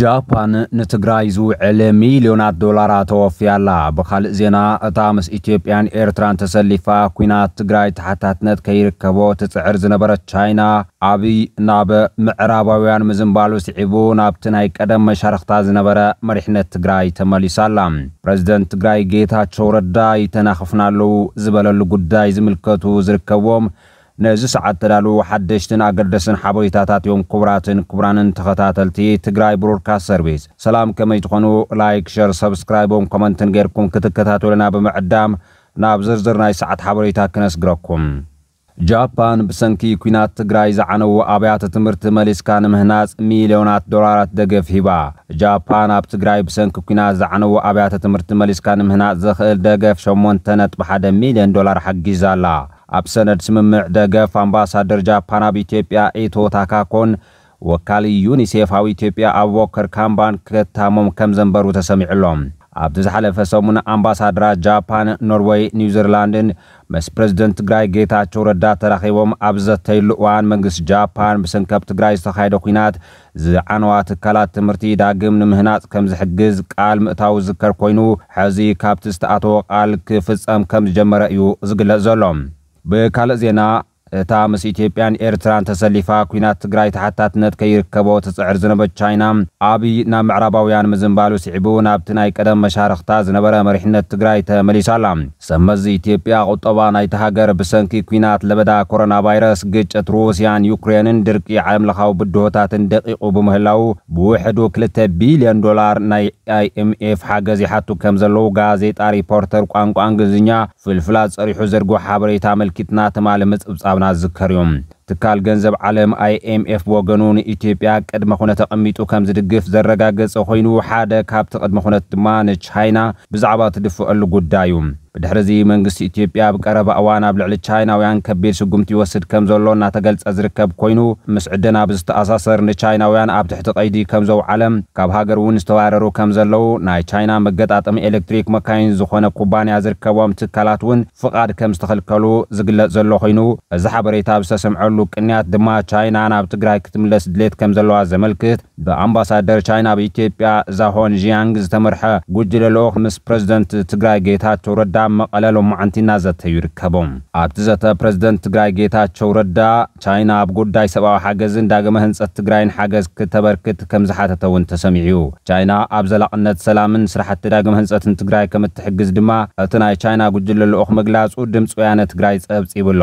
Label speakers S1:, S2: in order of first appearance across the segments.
S1: ጃፓን ንትግራይ ዝውዕል ሚልዮናት ዶላራት ተወፊያላ ብካልእ ዜና እታ ምስ ኢትዮጵያን ኤርትራን ተሰሊፋ ኩናት ትግራይ ተሓታትነት ከይርከቦ ትፅዕር ዝነበረት ቻይና ኣብይ ናብ ምዕራባውያን ምዝምባሉ ስዒቡ ናብቲ ናይ ቀደም መሻርክታ ዝነበረ መሪሕነት ትግራይ ተመሊሳላ። ፕረዚደንት ትግራይ ጌታቸው ረዳ ይተናኽፍናለዉ ዝበለሉ ጉዳይ ዝምልከቱ ዝርከብዎም ነዚ ሰዓት ተዳልዉ ሓደሽትን ኣገደስን ሓበሬታታት እዮም። ክቡራትን ክቡራንን ተኸታተልቲ ትግራይ ብሮድካስት ሰርቪስ። ሰላም ከመይ ትኾኑ? ላይክ ሸር ሰብስክራይቦም ኮመንትን ጌርኩም ክትከታተሉና ብምዕዳም ናብ ዝርዝር ናይ ሰዓት ሓበሬታ ክነስግረኩም። ጃፓን ብሰንኪ ኩናት ትግራይ ዝዓነዉ ኣብያተ ትምህርቲ መሊስካ ንምህናፅ ሚልዮናት ዶላራት ደገፍ ሂባ። ጃፓን ኣብ ትግራይ ብሰንኪ ኩናት ዝዓነዉ ኣብያተ ትምህርቲ መሊስካ ንምህናፅ ዘኽእል ደገፍ 8.1 ሚልዮን ዶላር ሓጊዛ ኣላ ኣብ ሰነድ ስምምዕ ደገፍ ኣምባሳደር ጃፓን ኣብ ኢትዮጵያ ኢቶ ታካኮን ወካሊ ዩኒሴፍ ኣብ ኢትዮጵያ ኣቡበከር ካምባን ክታሞም ከም ዘንበሩ ተሰሚዑሎም ኣብቲ ዝሓለፈ ሰሙን ኣምባሳደራት ጃፓን ኖርዌይ ኒውዚላንድን ምስ ፕረዚደንት ትግራይ ጌታቸው ረዳ ተራኺቦም ኣብ ዘተይሉ እዋን መንግስቲ ጃፓን ብሰንከብ ትግራይ ዝተኻየደ ኩናት ዝዓነዋ ትካላት ትምህርቲ ዳግም ንምህናፅ ከም ዝሕግዝ ቃል ምእታው ዝዝከር ኮይኑ ሕዚ ካብቲ ዝተኣተወ ቃል ክፍፀም ከም ዝጀመረ እዩ ዝግለጽ ዘሎ በካልእ ዜና تا مس ایتیپیان ایرتران تسلیفا کوینات تگرای تحتات نت کیر کبوت عرضن به چاینا آبی نام عرباویان مزنبالو سعبو نابتنای قدم مشارختاز نبره مرحنت تگرای تملیسالام سمز ایتیپیا قطبان ایتهاگر بسنکی کوینات لبدا کرونا ቫይረስ ግጭት ሩሲያን ዩክሬንን ድርቂ ዓለም ለኻዊ ብድሆታትን ደቂቑ ብምህላው ብውሕዱ 2 ቢልዮን ዶላር ናይ አይኤምኤፍ ሓገዝ ይሓቱ ከም ዘለዉ ጋዜጣ ሪፖርተር ቋንቋ እንግሊዝኛ ፍልፍላት ፀሪሑ ዘርግቦ ሓበሬታ ኣመልኪትና ትማሊ ምፅብጻብ ምዃብና ዝዝከር እዮም ትካል ገንዘብ ዓለም ኣይኤምኤፍ ብወገኑ ንኢትዮጵያ ቅድመ ኩነት ተቐሚጡ ከም ዝድግፍ ዘረጋገፀ ኮይኑ ሓደ ካብቲ ቅድመ ኩነት ድማ ንቻይና ብዛዕባ ትድፍአሉ ጉዳይ እዩ بدرزي منغست إثيوبيا بقرب أوان قبل على تشاينا ويان كبير شقمتي وسد كم زولون ناتقلت أزرق كب كوينو مسعدنا بزت أساسر نتشاينا ويان أبتح تقيدي كم زو علم كاب هاجر ونس توعررو كم زلو ناي تشاينا مقطع أم إلكتريك مكاين زخون بقباني أزرق كوام تكالات ون فقاد كم استخل كلو زقلة زلو كوينو زحب ريتاب سسم علو كنيات دما تشاينا أنا بتقرا كتملة سدليت كم زلو عز ملكت بأمباسادر تشاينا بإثيوبيا زهون جيانغ زتمرحة جوجل لوخ مس بريزيدنت تقرا جيتات تورد መቐለ ሎማዓንቲ እናዘተዩ ይርከቦም። ኣብቲ ዘተ ፕረዚደንት ትግራይ ጌታቸው ረዳ ቻይና ኣብ ጉዳይ ሰብኣዊ ሓገዝን ዳግመ ህንፀት ትግራይን ሓገዝ ክተበርክት ከም ዝሓተተ እውን ተሰሚዑ። ቻይና ኣብ ዘላቕነት ሰላምን ስራሕቲ ዳግመ ህንፀትን ትግራይ ከም እትሕግዝ ድማ እቲ ናይ ቻይና ጉጅለ ልኡኽ ምግላጹ ድምፂ ወያነ ትግራይ ጸብጺብሎ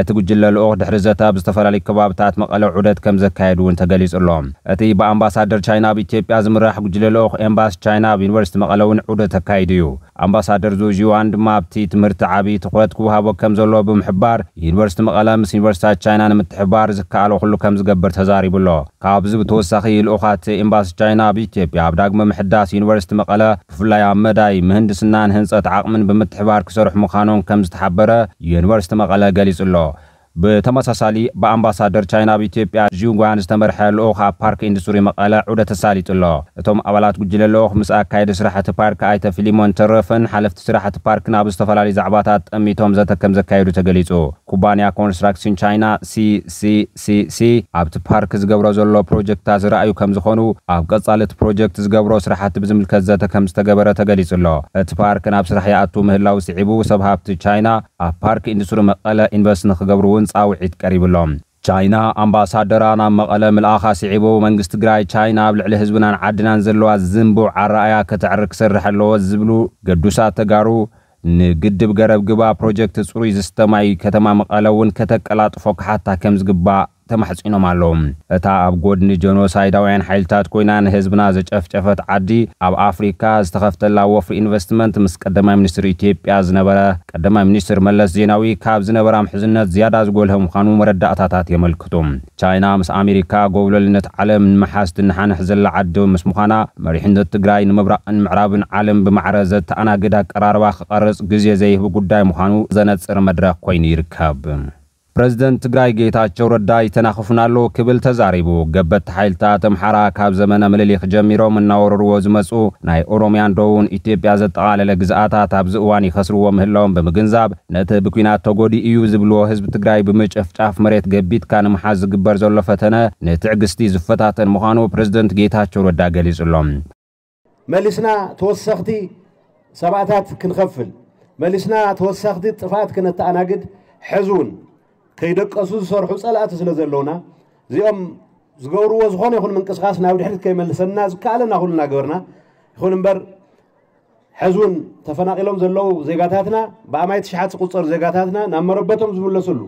S1: እቲ ጉጅለ ልኡኽ ድሕሪ ዘተ ኣብ ዝተፈላለዩ ከባብታት መቐለ ዑደት ከም ዘካየድ እውን ተገሊጹ ኣሎ እቲ ብኣምባሳደር ቻይና ኣብ ኢትዮጵያ ዝምራሕ ጉጅለ ልኡኽ ኤምባስ ቻይና ኣብ ዩኒቨርሲቲ መቐለ እውን ዑደት ተካይድ እዩ ኣምባሳደር ዙዥዋን ድማ ኣብቲ ትምህርቲ ዓብዪ ትኩረት ክውሃቦ ከም ዘለዎ ብምሕባር ዩኒቨርሲቲ መቐለ ምስ ዩኒቨርሲታት ቻይና ንምትሕባር ዝከኣሎ ኩሉ ከም ዝገብር ተዛሪቡ ኣሎ ካብዚ ብተወሳኺ ልኡኻት ኤምባሲ ቻይና ኣብ ኢትዮጵያ ኣብ ዳግመ ምሕዳስ ዩኒቨርሲቲ መቐለ ብፍላይ ኣብ መዳይ ምህንድስናን ህንፀት ዓቕምን ብምትሕባር ክሰርሑ ምዃኖም ከም ዝተሓበረ ዩኒቨርሲቲ መቐለ ገሊጹ ኣሎ los ብተመሳሳሊ ብኣምባሳደር ቻይና ኣብ ኢትዮጵያ ዥንጓን ዝተመርሐ ልኡኽ ኣብ ፓርክ ኢንዱስትሪ መቐለ ዑደት ተሳሊጡሎ እቶም ኣባላት ጉጅለ ልኡኽ ምስ ኣካየዲ ስራሕቲ ፓርክ ኣይተ ፊሊሞን ተረፈን ሓለፍቲ ስራሕቲ ፓርክን ኣብ ዝተፈላለዩ ዛዕባታት ጠሚቶም ዘተ ከም ዘካየዱ ተገሊጹ። ኩባንያ ኮንስትራክሽን ቻይና ሲሲሲሲ ኣብቲ ፓርክ ዝገብሮ ዘሎ ፕሮጀክትታት ዝረኣዩ ከም ዝኾኑ ኣብ ቀጻሊ ፕሮጀክት ዝገብሮ ስራሕቲ ብዝምልከት ዘተ ከም ዝተገበረ ተገሊጹሎ እቲ ፓርክ ናብ ስራሕ ይኣቱ ምህላው ስዒቡ ሰብ ሃብቲ ቻይና ኣብ ፓርክ ኢንዱስትሪ መቐለ ኢንቨስት ንክገብሩ እውን ፃውዒት ቀሪብሎም ቻይና ኣምባሳደራ ናብ መቐለ ምልኣኻ ስዒቡ መንግስቲ ትግራይ ቻይና ኣብ ልዕሊ ህዝብናን ዓድናን ዘለዋ ዝንቡዕ ዓረኣያ ክትዕሪ ክሰርሕ ኣለዎ ዝብሉ ገዱሳት ተጋሩ ንግድብ ገረብ ግባ ፕሮጀክት ጽሩይ ዝስተማይ ከተማ መቐለ እውን ከተቀላጥፎ ክሓታ ከም ዝግባእ ተማሕፂኖም ኣለዉ እታ ኣብ ጎድኒ ጀኖሳይዳውያን ሓይልታት ኮይና ንህዝብና ዘጨፍጨፈት ዓዲ ኣብ ኣፍሪካ ዝተኸፍተላ ወፍሪ ኢንቨስትመንት ምስ ቀዳማይ ሚኒስትር ኢትዮጵያ ዝነበረ ቀዳማይ ሚኒስትር መለስ ዜናዊ ካብ ዝነበራ ምሕዝነት ዝያዳ ዝጎልሀ ምዃኑ መረዳእታታት የመልክቱ። ቻይና ምስ ኣሜሪካ ጎብለልነት ዓለም ንምሓዝ ትንሓንሕ ዘላ ዓዲ ምስ ምዃና መሪሕነት ትግራይ ንምብራቕን ምዕራብን ዓለም ብማዕረ ዘተኣናግድ ኣቀራርባ ክቐርጽ ግዜ ዘይህቡ ጉዳይ ምዃኑ ዘነጽር መድረኽ ኮይኑ ይርከብ ፕረዚደንት ትግራይ ጌታቸው ረዳ ይተናኽፉናሉ ክብል ተዛሪቡ ገበቲ ሓይልታት ኣምሓራ ካብ ዘመነ ምልሊኽ ጀሚሮም እናወረርዎ ዝመፁ ናይ ኦሮምያን ደቡብን ኢትዮጵያ ዘጠቓለለ ግዝኣታት ኣብዚ እዋን ይኸስርዎ ምህላዎም ብምግንዛብ ነቲ ብኩናት ተጎዲ እዩ ዝብልዎ ህዝቢ ትግራይ ብምጭፍጫፍ መሬት ገቢትካ ንምሓዝ ዝግበር ዘሎ ፈተነ ንትዕግስቲ ዝፈታተን ምዃኑ ፕረዚደንት ጌታቸው ረዳ ገሊጹሎም።
S2: መሊስና ተወሰኽቲ ሰብኣታት ክንኸፍል። መሊስና ተወሰኽቲ ጥፋት ክነተኣናግድ ሕዚ እውን ከይደቀሱ ዝሰርሑ ፀላእቲ ስለ ዘለውና እዚኦም ዝገብርዎ ዝኾነ ይኹን ምንቅስቃስ ናብ ድሕሪት ከይመልሰና ዝከኣለና ኩሉና ገበርና ይኹን እምበር ሕዙን ተፈናቂሎም ዘለው ዜጋታትና ብኣማይት ሽሓት ዝቁፀር ዜጋታትና ናብ መረበቶም ዝምለስሉ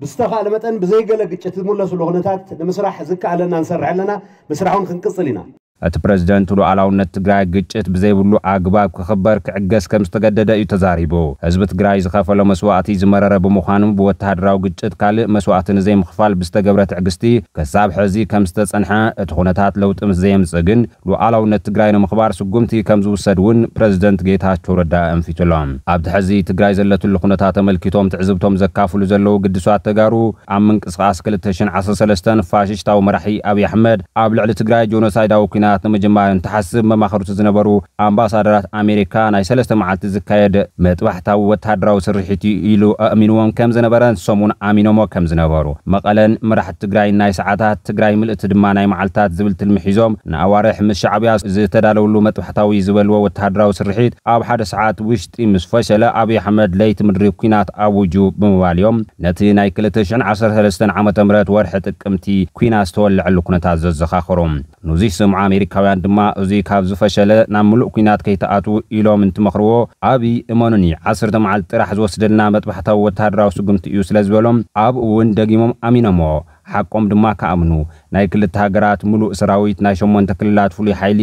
S2: ብዝተኻእለ መጠን ብዘይገለ ግጭት ዝምለስሉ ኩነታት ንምስራሕ ዝከኣለና ንሰርሕ ኣለና ምስራሕ እውን ክንቅፅል ኢና
S1: እቲ ፕረዚደንት ሉዓላውነት ትግራይ ግጭት ብዘይብሉ ኣግባብ ክኽበር ክዕገስ ከም ዝተገደደ እዩ ተዛሪቡ ህዝቢ ትግራይ ዝኸፈሎ መስዋዕቲ ዝመረረ ብምዃኑ ብወተሃደራዊ ግጭት ካልእ መስዋዕቲ ንዘይምኽፋል ብዝተገብረ ትዕግስቲ ክሳብ ሕዚ ከም ዝተጸንሐ እቲ ኩነታት ለውጢ ምስ ዘየምፅእ ግን ሉዓላውነት ትግራይ ንምኽባር ስጉምቲ ከም ዝውሰድ እውን ፕረዚደንት ጌታቸው ረዳ ኣንፊትሎም ኣብቲ ሕዚ ትግራይ ዘለትሉ ኩነታት ተመልኪቶም ትዕዝብቶም ዘካፍሉ ዘለዉ ግድሳት ተጋሩ ኣብ ምንቅስቓስ 2013 ፋሽሽታዊ መራሒ ኣብዪ ኣሕመድ ኣብ ልዕሊ ትግራይ ጆኖሳይዳዊ ኩና ወገናት ንመጀማርያ እንትሓስብ መማኸርቱ ዝነበሩ ኣምባሳደራት ኣሜሪካ ናይ ሰለስተ መዓልቲ ዝካየድ መጥባሕታዊ ወተሃደራዊ ስርሒት ኢሉ ኣእሚንዎም ከም ዝነበረ ንሶም እውን ኣሚኖሞ ከም ዝነበሩ መቐለን መራሕቲ ትግራይ ናይ ሰዓታት ትግራይ ምልእቲ ድማ ናይ መዓልትታት ዝብል ትልምሕ ሒዞም ንኣዋርሕ ምስ ሻዕብያ ዝተዳለውሉ መጥባሕታዊ ዝበልዎ ወተሃደራዊ ስርሒት ኣብ ሓደ ሰዓት ውሽጢ ምስ ፈሸለ ኣብዪ ኣሕመድ ለይቲ ምድሪ ኩናት ኣብጁ ብምባል እዮም ነቲ ናይ 2013 ዓ ም ወርሒ ጥቅምቲ ኩናት ዝተወልዐሉ ኩነታት ዘዘኻኽሩ ንዙይ ስምዓ ኣሜሪካውያን ድማ እዚ ካብ ዝፈሸለ ናብ ምሉእ ኩናት ከይተኣትዉ ኢሎም እንትመኽርዎ ኣብዪ እመኑኒ ዓሰርተ መዓልቲ ጥራሕ ዝወስደልና መጥባሕታዊ ወተሃደራዊ ስጉምቲ እዩ ስለ ዝበሎም ኣብ እውን ደጊሞም ኣሚኖሞ ሓቆም ድማ ከኣምኑ። ናይ ክልተ ሃገራት ሙሉእ ሰራዊት ናይ ሸሞንተ ክልላት ፍሉይ ሓይሊ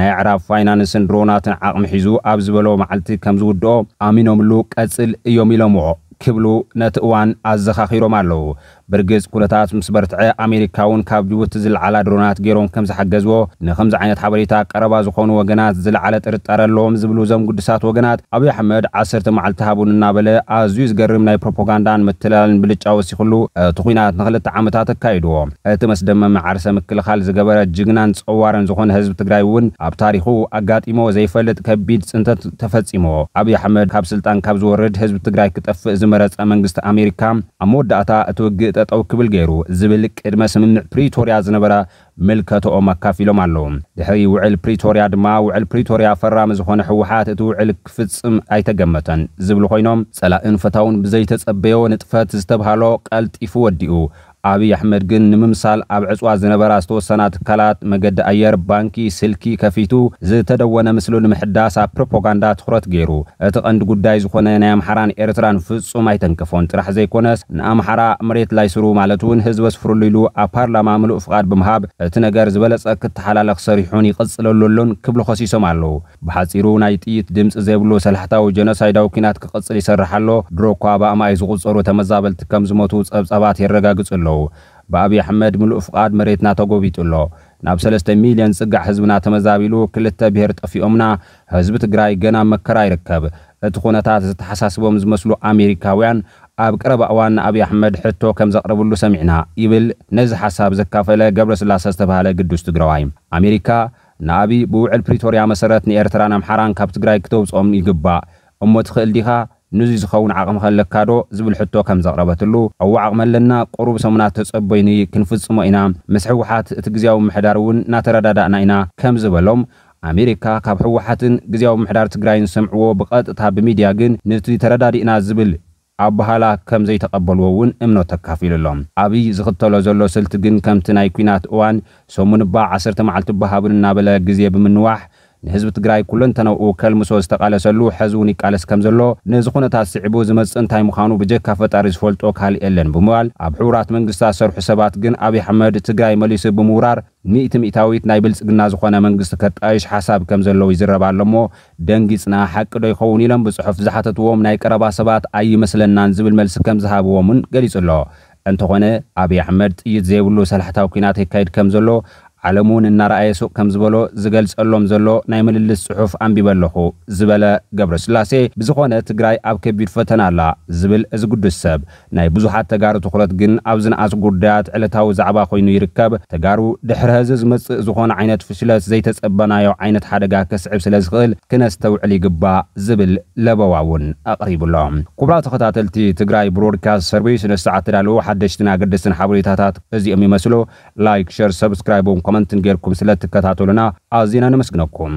S1: ናይ ዕራብ ፋይናንስን ድሮናትን ዓቕሚ ሒዙ ኣብ ዝበሎ መዓልቲ ከም ዝውድኦ ኣሚኖምሉ ቀጽል እዮም ኢሎምዎ። ክብሉ ነቲ እዋን ኣዘኻኺሮም ኣለዉ برجز مسبرت مسبرتع أمريكاون كاب جوت زل على درونات جيرون كم زحجزوا نخمز عينت حبريتا قربا زخون وجنات زل على ترتر اللهم زبلو زم قدسات وجنات أبي حمد عصرت مع التهابون النابلة أزيز جرمنا بروباغاندان متلالن بلتشاوس يخلو تقينات نخلت عمتات كايدو تمس دم معرسة مكل خال زجبرة جنان آوارن زخون هزب تجري ون أبتاريخو أجات إمو زي فلت كبيد سنت تفتس إمو أبي حمد كاب سلطان كاب زورد هزب تجري كتف زمرت أمانجست أمريكا أمود أتا توجد كتت أو كبل غيرو زبل كدما سمنع بريتوريا زنبرا ملكتو أما كافيلو معلوم دحري وعل بريتوريا دما وعل بريتوريا فرامز خون حوحات اتو عل كفتسم اي تقمتن زبل خوينوم سلا انفتاون بزيتس أبيو نتفات زتبهالو قلت إفو وديو አብይ አሕመድ ግን ንምምሳል ኣብ ዕፅዋ ዝነበራ ዝተወሰና ትካላት መገዲ ኣየር ባንኪ ስልኪ ከፊቱ ዝተደወነ ምስሉ ንምሕዳስ ኣብ ፕሮፓጋንዳ ትኩረት ገይሩ እቲ ቀንዲ ጉዳይ ዝኾነ ናይ ኣምሓራን ኤርትራን ፍጹም ኣይተንቅፎን ጥራሕ ዘይኮነስ ንኣምሓራ መሬት ላይ ስሩ ማለት እውን ህዝቢ ስፍሩሉ ኢሉ ኣብ ፓርላማ ምሉእ ፍቓድ ብምሃብ እቲ ነገር ዝበለፀ ክተሓላለኽ ሰሪሑን ይቕፅለሉሎን ክብሉ ከሲሶም ኣለዉ ብሓፂሩ ናይ ጥይት ድምፂ ዘይብሉ ሰላሕታዊ ጀኖሳይዳዊ ኩናት ክቕፅል ይሰርሓሎ ድሮ እኳ ብኣማይ ዝቑፀሩ ተመዛበልቲ ከም ዝሞቱ ፀብፀባት የረጋግጽ ኣሎ ኣለዉ ብኣብዪ ኣሕመድ ምሉእ ፍቓድ መሬትና ተጎቢጡ ኣሎ ናብ 3 ሚልዮን ጽጋዕ ህዝብና ተመዛቢሉ ክልተ ብሔር ጠፊኦምና ህዝቢ ትግራይ ገና መከራ ይርከብ እቲ ኩነታት ዝተሓሳስቦም ዝመስሉ ኣሜሪካውያን ኣብ ቀረባ እዋን ንኣብዪ ኣሕመድ ሕቶ ከም ዘቕርብሉ ሰሚዕና ይብል ነዚ ሓሳብ ዘካፈለ ገብረ ስላሰ ዝተባሃለ ግዱስ ትግራዋይ ኣሜሪካ ንኣብዪ ብውዕል ፕሪቶርያ መሰረት ንኤርትራን ኣምሓራን ካብ ትግራይ ክተውፅኦም ይግባእ እሞ ትኽእል ዲኻ ንዙይ ዝኸውን ዓቕሚ ከለካ ዶ ዝብል ሕቶ ከም ዘቕረበትሉ ኣዋዓቕሚ ኣለና። ቁሩብ ሰሙናት ተጸበይኒ ክንፍጽሞ ኢና። ምስ ሕወሓት እቲ ግዜያዊ ምሕዳር እውን እናተረዳዳእና ኢና ከም ዝበሎም ኣሜሪካ ካብ ሕወሓትን ግዜያዊ ምሕዳር ትግራይን ሰምዕዎ ብቐጥታ ብሚድያ ግን ነቲ ተረዳዲእና ዝብል ኣባሃላ ከም ዘይተቐበልዎ እውን እምኖት ተካፊሉሎም። ኣብዪ ዝኽተሎ ዘሎ ስልቲ ግን ከምቲ ናይ ኩናት እዋን ሰሙን ባ 10 መዓልቲ ባሃብን እናበለ ግዜ ብምንዋሕ ንህዝቢ ትግራይ ኩለን ተነብኡ ከልምሶ ዝተቃለሰሉ ሕዚ እውን ይቃለስ ከም ዘሎ ነዚ ኩነታት ስዕቡ ዝመፅእ እንታይ ምዃኑ ብጀካ ፈጣሪ ዝፈልጦ ካልእ የለን ብምባል ኣብ ሕቡራት መንግስታት ሰርሑ ሰባት ግን ኣብይ ኣሕመድ ትግራይ መሊሱ ብምውራር ሚእቲ ሚእታዊት ናይ ብልፅግና ዝኾነ መንግስቲ ከጣይሽ ሓሳብ ከም ዘለዉ ይዝረባ ኣሎሞ ደንጊፅና ሓቂ ዶ ይኸውን ኢሎም ብፅሑፍ ዝሓተትዎም ናይ ቀረባ ሰባት ኣይመስለናን ዝብል መልሲ ከም ዝሃብዎምን ገሊጹ ኣሎ እንተኾነ ኣብይ ኣሕመድ ጥይት ዘይብሉ ሰላሕታዊ ኩናት ይካየድ ከም ዘሎ ዓለሙን እናረኣየ ሱቕ ከም ዝበሎ ዝገልጸሎም ዘሎ ናይ ምልልስ ጽሑፍ ኣንቢበ ኣለኹ ዝበለ ገብረ ስላሴ ብዝኾነ ትግራይ ኣብ ከቢድ ፈተና ኣላ ዝብል እዚ ቅዱስ ሰብ ናይ ብዙሓት ተጋሩ ትኩረት ግን ኣብ ዝነኣስ ጉዳያት ዕለታዊ ዛዕባ ኮይኑ ይርከብ ተጋሩ ድሕሪ ህዚ ዝመጽእ ዝኾነ ዓይነት ፍሽለት ዘይተጸበናዮ ዓይነት ሓደጋ ከስዕብ ስለ ዝኽእል ክነስተውዕል ይግባእ ዝብል ለበዋ እውን ኣቕሪቡሎም ኩብራ ተኸታተልቲ ትግራይ ብሮድካስት ሰርቪስ ንሰዓት ተዳልዎ ሓደሽትን ኣገደስትን ሓበሬታታት እዚኦም ይመስሉ ላይክ ሸር ሰብስክራይብ ኮመንትን ጌርኩም ስለትከታተሉና አዚና ነመስግነኩም